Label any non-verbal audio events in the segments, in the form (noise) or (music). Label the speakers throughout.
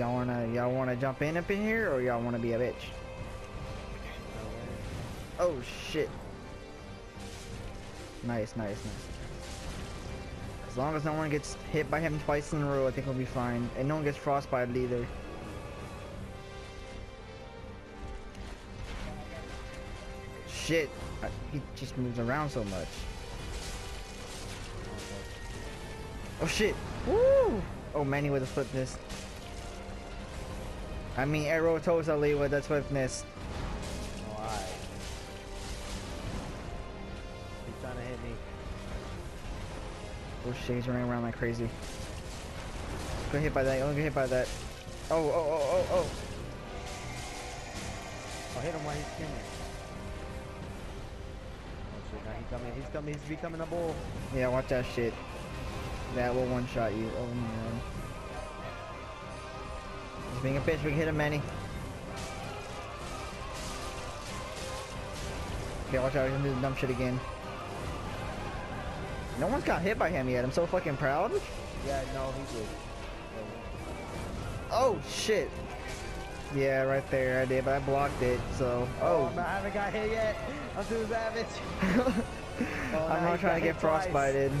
Speaker 1: Y'all wanna y'all wanna jump in up in here or y'all wanna be a bitch? Oh shit. Nice, nice, nice. As long as no one gets hit by him twice in a row, I think we'll be fine. And no one gets frostbite either. Shit. I, he just moves around so much. Oh shit. Woo! Oh, Manny with a swiftness. I mean, arrow totally with a swiftness.
Speaker 2: Why? He's trying to hit me.
Speaker 1: Oh shit, he's running around like crazy. Get hit by that, don't get hit by that. Oh, oh, oh, oh, oh.
Speaker 2: Oh, hit him while he's spinning. Oh shit, now he's coming, he's coming, he's becoming a bull.
Speaker 1: Yeah, watch that shit. That will one shot you. Oh man. Being a bitch, we can hit him, Manny. Okay, watch out, he's gonna do the dumb shit again. No one's got hit by him yet, I'm so fucking proud.
Speaker 2: Yeah, no, he did.
Speaker 1: Oh shit. Yeah, right there I did, but I blocked it, so.
Speaker 2: Oh,
Speaker 1: Oh.
Speaker 2: I haven't got hit yet. I'm too savage. (laughs) Oh,
Speaker 1: I'm not trying to get frostbited.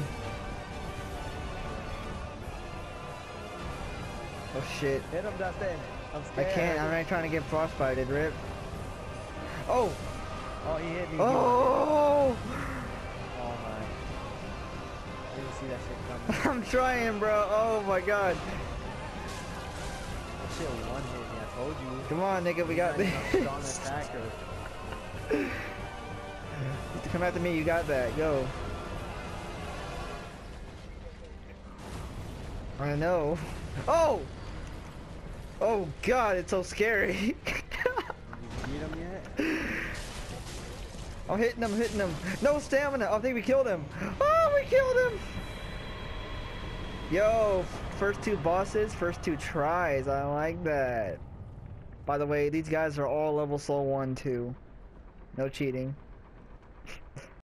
Speaker 1: Oh shit.
Speaker 2: Hit him, Dustin. I'm
Speaker 1: I can't, I'm not trying to get frostbited, Rip. Oh!
Speaker 2: Oh, he hit me.
Speaker 1: Oh!
Speaker 2: Oh my. I didn't see that shit coming. (laughs)
Speaker 1: I'm trying, bro. Oh my god.
Speaker 2: That shit one hit me. I told you.
Speaker 1: Come on, nigga, we got this. (laughs) Come after me, you got that. Go. I know. Oh! Oh god, it's so scary. (laughs) I'm hitting him, hitting him. No stamina. I think we killed him. Oh, we killed him. Yo, first two bosses, first two tries. I like that. By the way, these guys are all level soul one too. No cheating. (laughs)